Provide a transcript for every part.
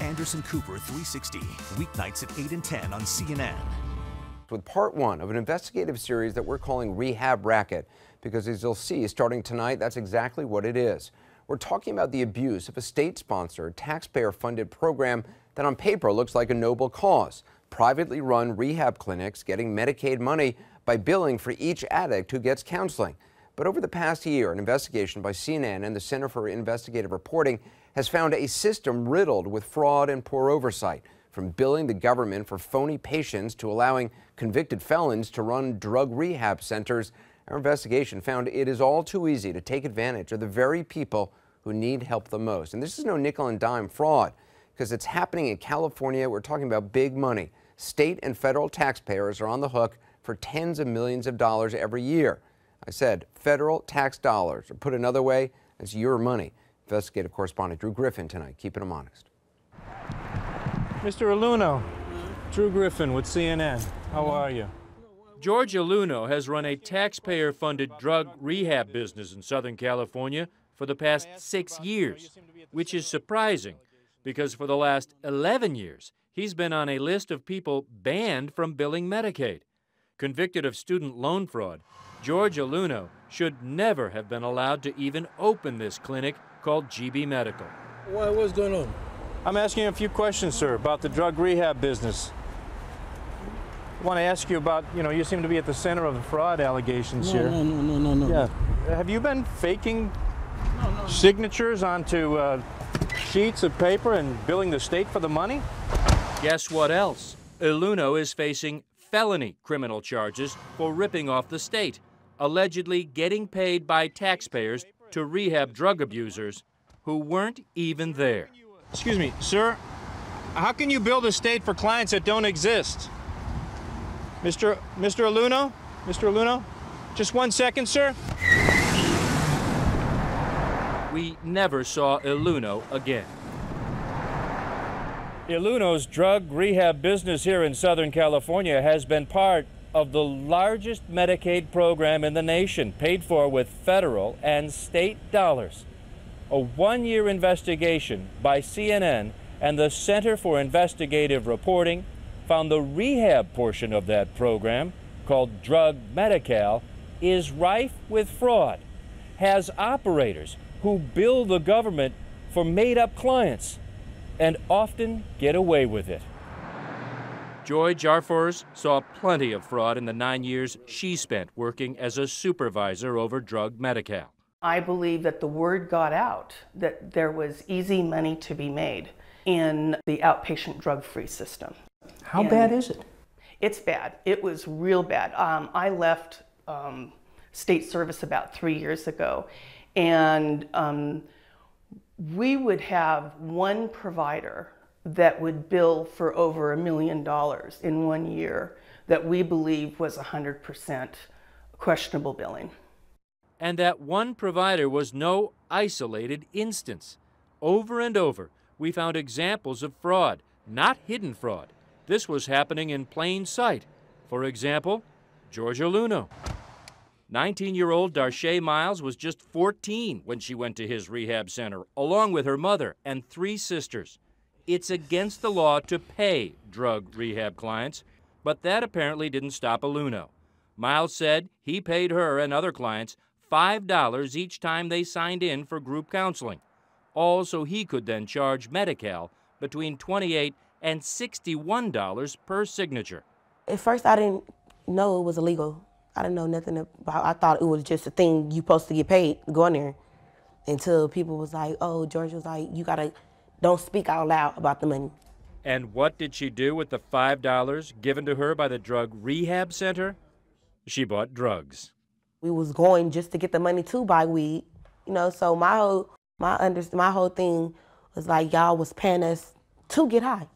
Anderson Cooper 360, weeknights at 8 and 10 on CNN. With part one of an investigative series that we're calling Rehab Racket, because as you'll see starting tonight, that's exactly what it is. We're talking about the abuse of a state sponsored, taxpayer funded program that on paper looks like a noble cause. Privately run rehab clinics getting Medicaid money by billing for each addict who gets counseling. But over the past year, an investigation by CNN and the Center for Investigative Reporting has found a system riddled with fraud and poor oversight, from billing the government for phony patients to allowing convicted felons to run drug rehab centers. Our investigation found it is all too easy to take advantage of the very people who need help the most. And this is no nickel and dime fraud because it's happening in California. We're talking about big money. State and federal taxpayers are on the hook for tens of millions of dollars every year. I said federal tax dollars, or put another way, it's your money. Investigative correspondent Drew Griffin tonight, keeping him honest. Mr. Aluno, Drew Griffin with CNN. How are you? George Aluno has run a taxpayer funded drug rehab business in Southern California for the past six years, which is surprising because for the last 11 years, he's been on a list of people banned from billing Medicaid. Convicted of student loan fraud, George Aluno should never have been allowed to even open this clinic called GB Medical. Why, what's going on? I'm asking you a few questions, sir, about the drug rehab business. I want to ask you about, you know, you seem to be at the center of the fraud allegations no, here. No, no, no, no, no. Yeah. Have you been faking no, no. signatures onto uh, sheets of paper and billing the state for the money? Guess what else? Iluno is facing felony criminal charges for ripping off the state, allegedly getting paid by taxpayers to rehab drug abusers who weren't even there. Excuse me, sir. How can you build a state for clients that don't exist? Mr. Mr. Aluno? Mr. Aluno? Just one second, sir. We never saw Iluno again. Iluno's drug rehab business here in Southern California has been part of the largest Medicaid program in the nation, paid for with federal and state dollars a one year investigation by CNN and the Center for Investigative Reporting found the rehab portion of that program, called Drug Medi-Cal, is rife with fraud, has operators who bill the government for made up clients and often get away with it. Joy Jarfors saw plenty of fraud in the nine years she spent working as a supervisor over Drug Medi-Cal. I believe that the word got out that there was easy money to be made in the outpatient drug free system. How and bad is it? It's bad. It was real bad. Um, I left um, state service about three years ago, and um, we would have one provider that would bill for over a million dollars in one year that we believe was 100% questionable billing and that one provider was no isolated instance. Over and over, we found examples of fraud, not hidden fraud. This was happening in plain sight. For example, George Aluno. 19 year old Darche Miles was just 14 when she went to his rehab center, along with her mother and three sisters. It's against the law to pay drug rehab clients, but that apparently didn't stop Aluno. Miles said he paid her and other clients $5 each time they signed in for group counseling, all so he could then charge Medi-Cal between 28 and $61 per signature. At first, I didn't know it was illegal. I didn't know nothing about I thought it was just a thing you're supposed to get paid going there until people was like, oh, George was like, you gotta, don't speak out loud about the money. And what did she do with the $5 given to her by the drug rehab center? She bought drugs we was going just to get the money to buy weed, you know. So my whole my under my whole thing was like y'all was paying us to get high.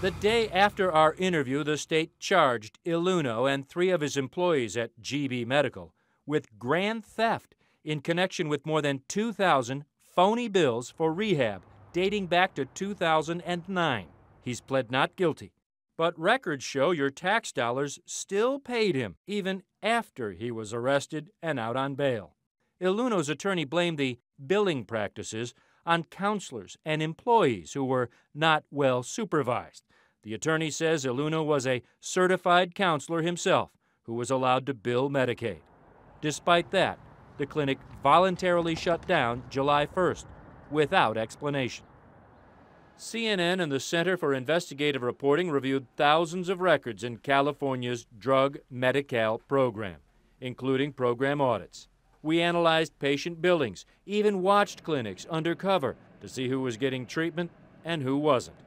The day after our interview, the state charged Iluno and three of his employees at GB Medical with grand theft in connection with more than 2,000 phony bills for rehab dating back to 2009. He's pled not guilty. But records show your tax dollars still paid him, even after he was arrested and out on bail. Iluno's attorney blamed the billing practices on counselors and employees who were not well supervised. The attorney says Iluno was a certified counselor himself who was allowed to bill Medicaid. Despite that, the clinic voluntarily shut down July 1st without explanation. CNN and the Center for Investigative Reporting reviewed thousands of records in California's drug Medi-Cal program, including program audits. We analyzed patient billings, even watched clinics undercover to see who was getting treatment and who wasn't.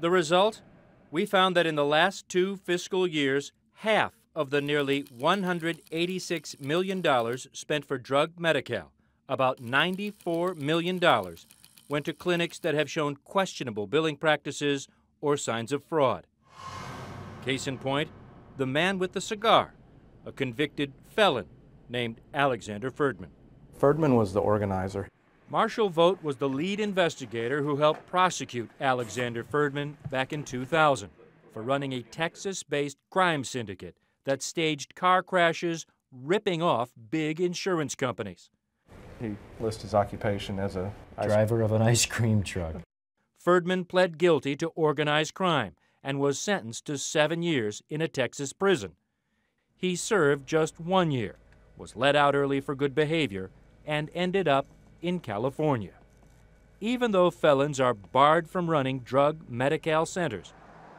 The result? We found that in the last two fiscal years, half of the nearly $186 million spent for drug Medi-Cal, about $94 million, went to clinics that have shown questionable billing practices or signs of fraud. Case in point, the man with the cigar, a convicted felon named Alexander Ferdman. Ferdman was the organizer. Marshall Vogt was the lead investigator who helped prosecute Alexander Ferdman back in 2000 for running a Texas based crime syndicate that staged car crashes, ripping off big insurance companies. He lists his occupation as a driver of an ice cream truck. Ferdman pled guilty to organized crime and was sentenced to seven years in a Texas prison. He served just one year, was let out early for good behavior, and ended up in California. Even though felons are barred from running drug Medi-Cal centers,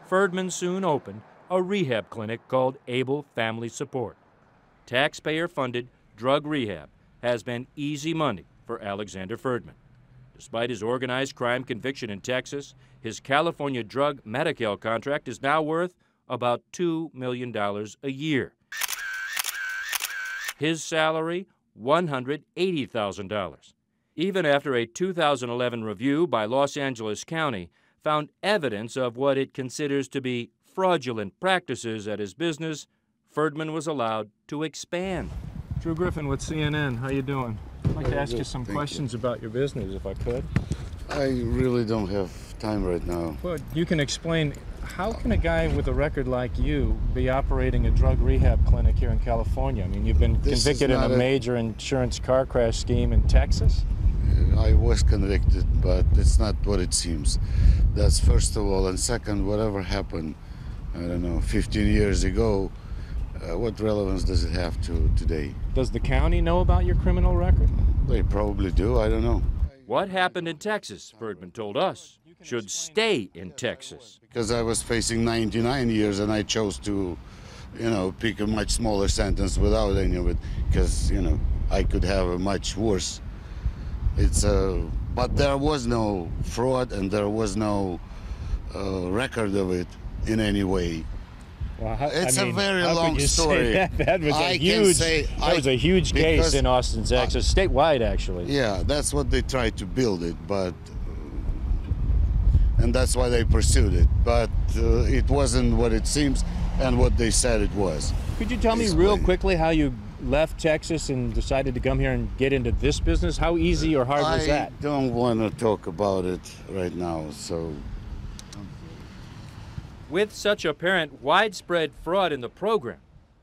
Ferdman soon opened a rehab clinic called Able Family Support. Taxpayer funded drug rehab has been easy money for Alexander Ferdman. Despite his organized crime conviction in Texas, his California drug Medi-Cal contract is now worth about $2 million a year. His salary, $180,000. Even after a 2011 review by Los Angeles County found evidence of what it considers to be fraudulent practices at his business, Ferdman was allowed to expand. Drew Griffin with CNN. How you doing? I'd like to ask you some Thank questions about your business, if I could. I really don't have time right now. Well, you can explain how can a guy with a record like you be operating a drug rehab clinic here in California? I mean, you've been This convicted in a, a- major insurance car crash scheme in Texas. I was convicted, but it's not what it seems. That's first of all. And second, whatever happened, I don't know, 15 years ago, uh, what relevance does it have to today? Does the county know about your criminal record? They probably do, I don't know. What happened in Texas, Ferdman told us, should stay in Texas. Because I was facing 99 years and I chose to, you know, pick a much smaller sentence without any of it because, you know, I could have a much worse. It's a, but there was no fraud and there was no uh, record of it in any way. Well, how, It's I a mean, very how could long story. That? That was a I huge. say that I- was a huge case in Austin, Texas, statewide actually. Yeah, that's what they tried to build it, but and that's why they pursued it. But uh, it wasn't what it seems and what they said it was. Could you tell me real quickly how you left Texas and decided to come here and get into this business? How easy or hard was that? I that? don't want to talk about it right now. So With such apparent widespread fraud in the program,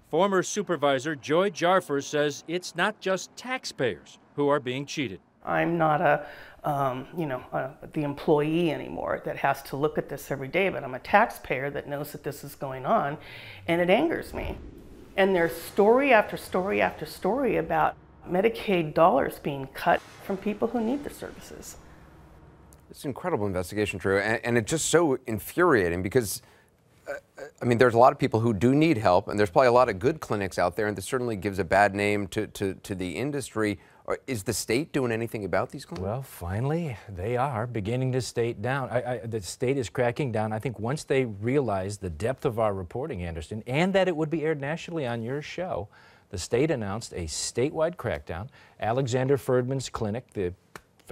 former supervisor Joy Jarfors says it's not just taxpayers who are being cheated. I'm not a, um, you know, uh the employee anymore that has to look at this every day, but I'm a taxpayer that knows that this is going on, and it angers me. And there's story after story after story about Medicaid dollars being cut from people who need the services. It's an incredible investigation, Drew, and, and it's just so infuriating because, uh, I mean, there's a lot of people who do need help, and there's probably a lot of good clinics out there, and this certainly gives a bad name to, to, to the industry. Is the state doing anything about these clinics? Well, finally, they are beginning to state down. I, I, the state is cracking down. I think once they realize the depth of our reporting, Anderson, and that it would be aired nationally on your show, the state announced a statewide crackdown. Alexander Ferdman's clinic, the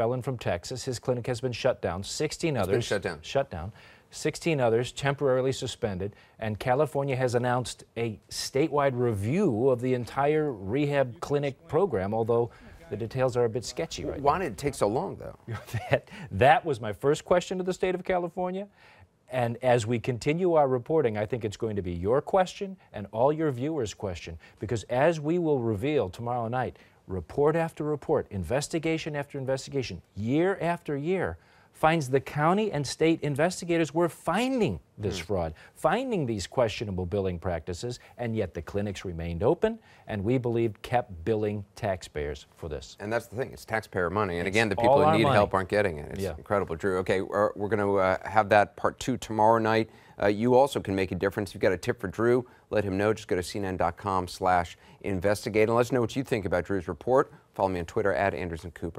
felon from Texas, his clinic has been shut down. 16 others been shut down. Shut down. 16 others temporarily suspended, and California has announced a statewide review of the entire rehab clinic program, although the details are a bit sketchy right now. Why did it take so long, though? that, that was my first question to the state of California. And as we continue our reporting, I think it's going to be your question and all your viewers' question. Because as we will reveal tomorrow night, report after report, investigation after investigation, year after year, finds the county and state investigators were finding this fraud, finding these questionable billing practices, and yet the clinics remained open and we believe kept billing taxpayers for this. And that's the thing, it's taxpayer money. And again, the people who need money. help aren't getting it. It's Yeah. incredible, Drew. Okay, we're, we're going to uh, have that part two tomorrow night. Uh, you also can make a difference. If you've got a tip for Drew, let him know. Just go to cnn.com slash investigate and let us know what you think about Drew's report. Follow me on Twitter at Anderson Cooper.